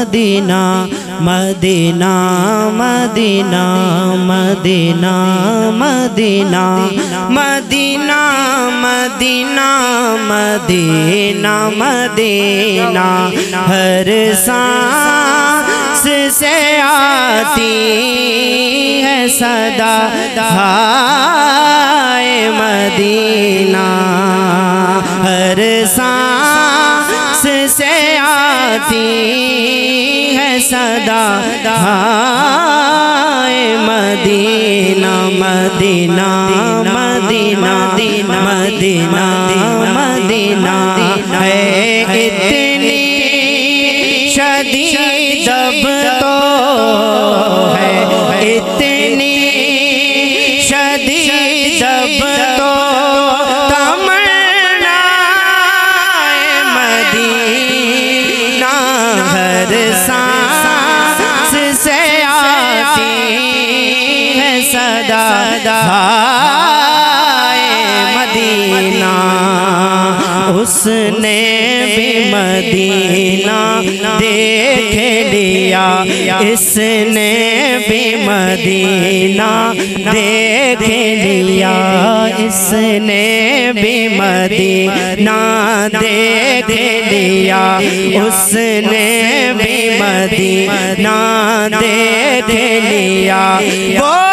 Medina Medina Medina Medina Medina Medina Medina Medina Medina. हर सांस से आती है सदा, हाय मदीना। हर सांस आती है सदा। हाय Medina Medina Medina Medina Medina. है इतनी शदीद तो है। इतनी शदीद तो had it उसने भी मदीना देख लिया। इसने भी मदीना देख लिया। इसने भी मदीना देख लिया। उसने भी मदीना देख लिया। वो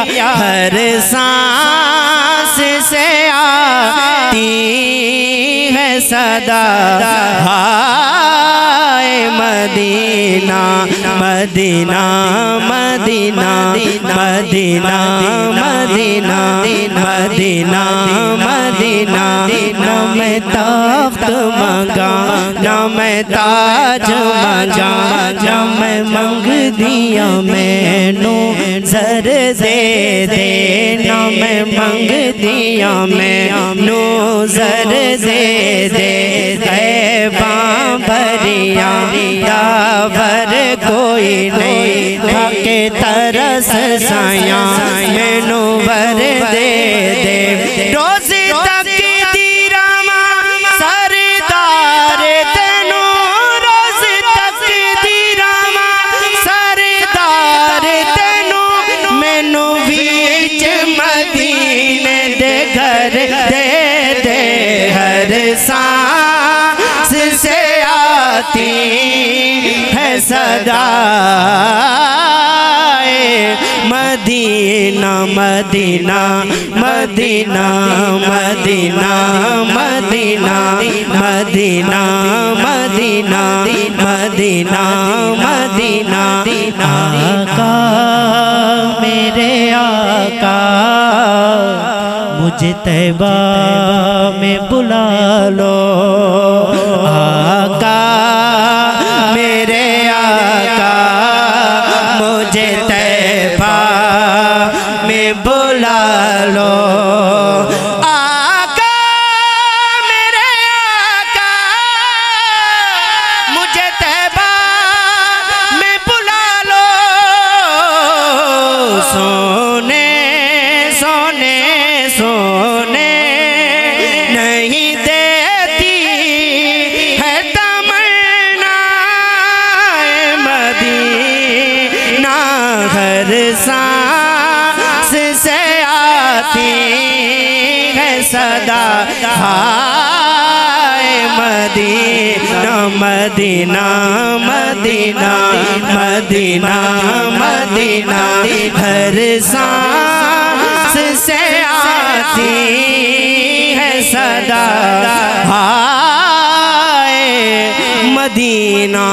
हर सांस से आती है सदा हाय Medina Medina Medina Medina Medina Medina Medina न मैं तख्त मंगा न मैं ताज मंगा न मैं मंग दिया मैनू जर दे दे न मैं मंग दिया मैनू जर दे दे भरिया दावर कोई नहीं खाके तरस साया मैनू आती है सदा। Medina Medina Medina Medina Medina Medina Medina Medina Medina. आका मेरे आका, मुझे तैबा में बुला लो। मुझे तैबा में बुला लो। आका, मेरे आका, मुझे में बुला लो। सोने सोने सोने हर सांस से आती है सदा। हाय Medina Medina Medina Medina Medina. हर सांस से आती है सदा। हाय मदीना।